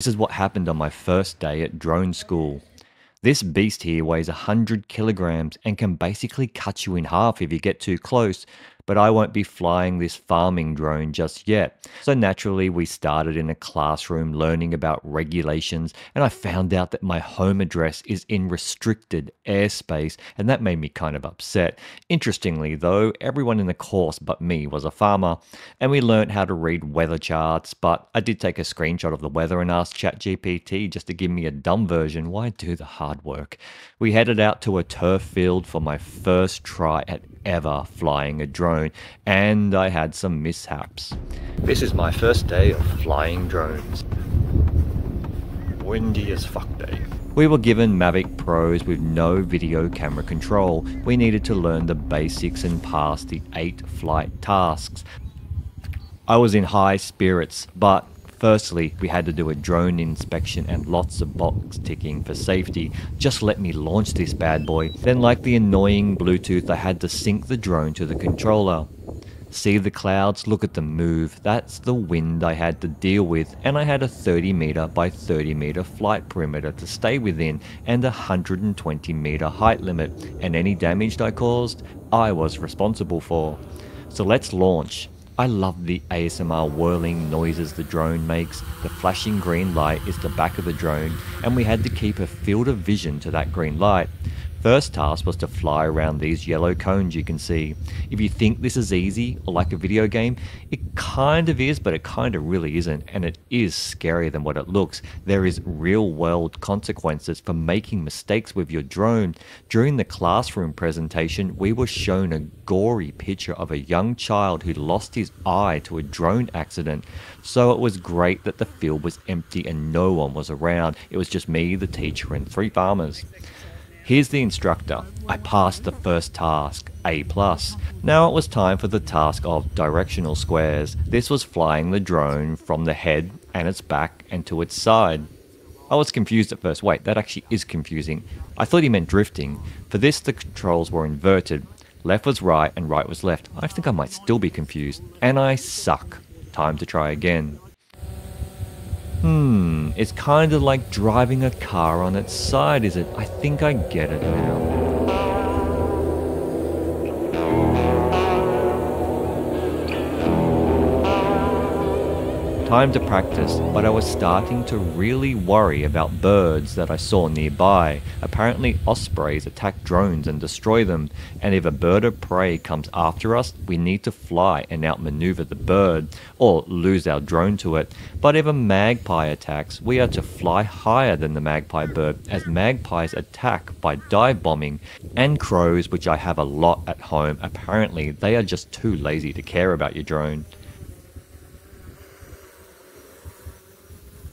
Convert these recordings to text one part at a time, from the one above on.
This is what happened on my first day at drone school. This beast here weighs 100 kilograms and can basically cut you in half if you get too close, but I won't be flying this farming drone just yet. So naturally, we started in a classroom learning about regulations, and I found out that my home address is in restricted airspace, and that made me kind of upset. Interestingly, though, everyone in the course but me was a farmer, and we learned how to read weather charts, but I did take a screenshot of the weather and asked ChatGPT just to give me a dumb version. Why do the hard work? We headed out to a turf field for my first try at ever flying a drone, and I had some mishaps. This is my first day of flying drones. Windy as fuck day. We were given Mavic Pros with no video camera control. We needed to learn the basics and pass the 8 flight tasks. I was in high spirits, but Firstly, we had to do a drone inspection and lots of box ticking for safety. Just let me launch this bad boy. Then like the annoying Bluetooth, I had to sync the drone to the controller. See the clouds, look at them move. That's the wind I had to deal with, and I had a 30 meter by 30 meter flight perimeter to stay within and a 120 meter height limit, and any damage I caused, I was responsible for. So let's launch. I love the ASMR whirling noises the drone makes. The flashing green light is the back of the drone, and we had to keep a field of vision to that green light. First task was to fly around these yellow cones you can see. If you think this is easy or like a video game, it kind of is, but it kind of really isn't, and it is scarier than what it looks. There is real world consequences for making mistakes with your drone. During the classroom presentation, we were shown a gory picture of a young child who lost his eye to a drone accident. So it was great that the field was empty and no one was around. It was just me, the teacher, and three farmers. Here's the instructor. I passed the first task, A+. Now it was time for the task of directional squares. This was flying the drone from the head and its back and to its side. I was confused at first. Wait, that actually is confusing. I thought he meant drifting. For this, the controls were inverted. Left was right and right was left. I think I might still be confused. And I suck. Time to try again. Hmm, it's kind of like driving a car on its side, is it? I think I get it now. Time to practice, but I was starting to really worry about birds that I saw nearby. Apparently, ospreys attack drones and destroy them, and if a bird of prey comes after us, we need to fly and outmaneuver the bird, or lose our drone to it. But if a magpie attacks, we are to fly higher than the magpie bird, as magpies attack by dive bombing, and crows, which I have a lot at home, apparently they are just too lazy to care about your drone.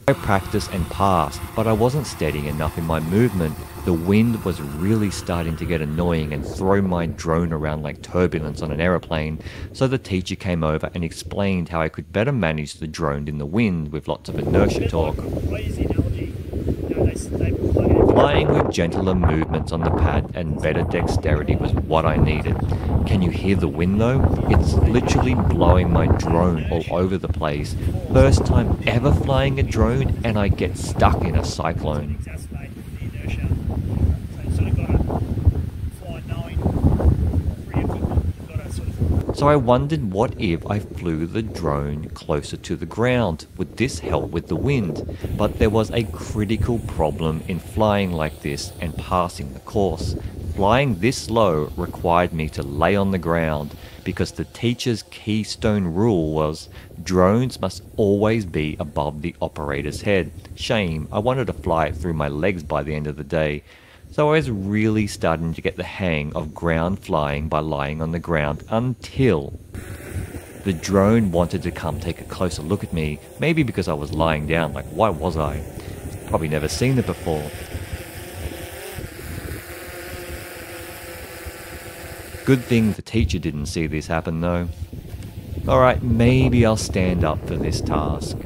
I practiced and passed, but I wasn't steady enough in my movement. The wind was really starting to get annoying and throw my drone around like turbulence on an aeroplane, so the teacher came over and explained how I could better manage the drone in the wind with lots of inertia talk. Flying with gentler movements on the pad and better dexterity was what I needed. Can you hear the wind though? It's literally blowing my drone all over the place. First time ever flying a drone and I get stuck in a cyclone. So I wondered what if I flew the drone closer to the ground? Would this help with the wind? But there was a critical problem in flying like this and passing the course. Flying this low required me to lay on the ground because the teacher's keystone rule was drones must always be above the operator's head. Shame, I wanted to fly it through my legs by the end of the day. So I was really starting to get the hang of ground flying by lying on the ground until the drone wanted to come take a closer look at me, maybe because I was lying down, like why was I? Probably never seen it before. Good thing the teacher didn't see this happen though. Alright, maybe I'll stand up for this task.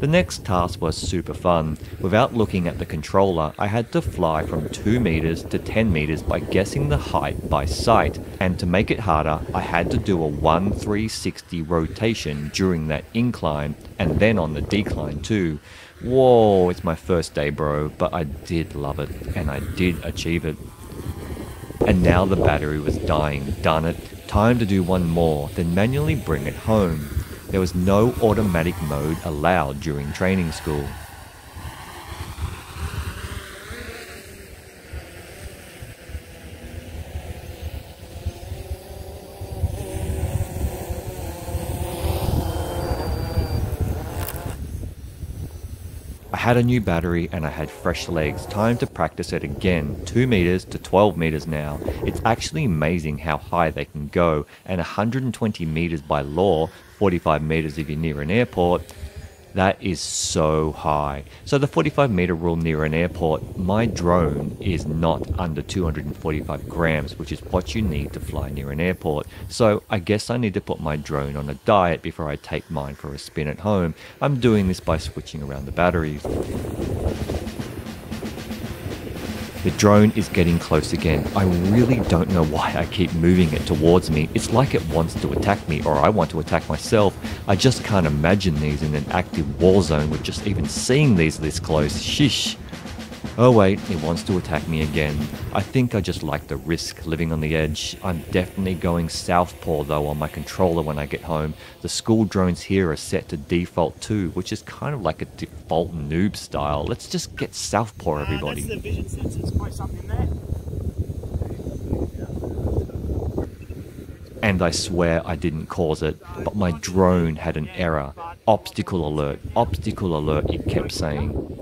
The next task was super fun. Without looking at the controller, I had to fly from 2 meters to 10 meters by guessing the height by sight, and to make it harder, I had to do a 1 360 rotation during that incline and then on the decline too. Whoa, it's my first day, bro, but I did love it, and I did achieve it. And now the battery was dying. Done it. Time to do one more, then manually bring it home. There was no automatic mode allowed during training school. I had a new battery and I had fresh legs. Time to practice it again. 2 meters to 12 meters now. It's actually amazing how high they can go, and 120 meters by law, 45 meters if you're near an airport, that is so high. So the 45 meter rule near an airport, my drone is not under 245 grams, which is what you need to fly near an airport. So I guess I need to put my drone on a diet before I take mine for a spin at home. I'm doing this by switching around the batteries. The drone is getting close again. I really don't know why I keep moving it towards me. It's like it wants to attack me or I want to attack myself. I just can't imagine these in an active war zone with just even seeing these this close. Shish. Oh wait, it wants to attack me again. I think I just like the risk living on the edge. I'm definitely going southpaw though on my controller when I get home. The school drones here are set to default too, which is kind of like a default noob style. Let's just get southpaw everybody. Uh, that's the vision sensors, probably something there. And I swear I didn't cause it, but my drone had an error. Obstacle alert, obstacle alert, it kept saying.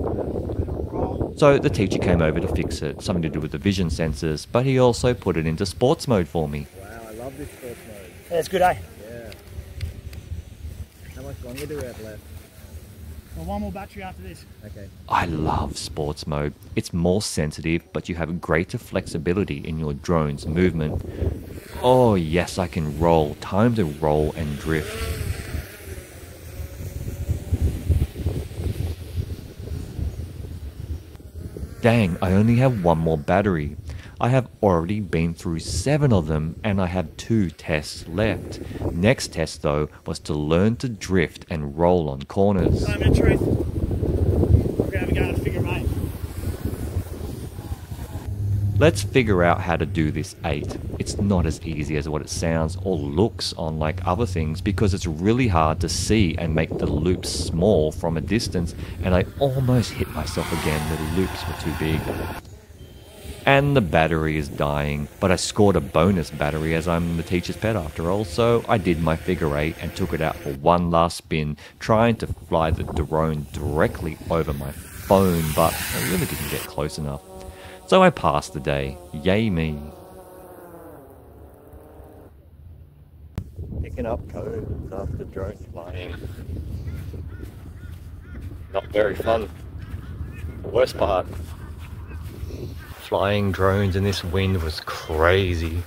So the teacher came over to fix it, something to do with the vision sensors, but he also put it into sports mode for me. Wow, I love this sports mode. Yeah, it's good, eh? Yeah. How much longer do we have left? Well, one more battery after this. Okay. I love sports mode. It's more sensitive, but you have greater flexibility in your drone's movement. Oh yes, I can roll. Time to roll and drift. Dang, I only have one more battery. I have already been through seven of them and I have two tests left. Next test though was to learn to drift and roll on corners. Moment of truth. We're going to go to figure eight. Let's figure out how to do this 8. It's not as easy as what it sounds or looks on like other things because it's really hard to see and make the loops small from a distance and I almost hit myself again, the loops were too big. And the battery is dying, but I scored a bonus battery as I'm the teacher's pet after all, so I did my figure 8 and took it out for one last spin, trying to fly the drone directly over my phone, but I really didn't get close enough. So I passed the day. Yay me. Picking up codes after drone flying. Not very fun. The worst part. Flying drones in this wind was crazy.